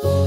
Oh.